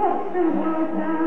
what's the world now?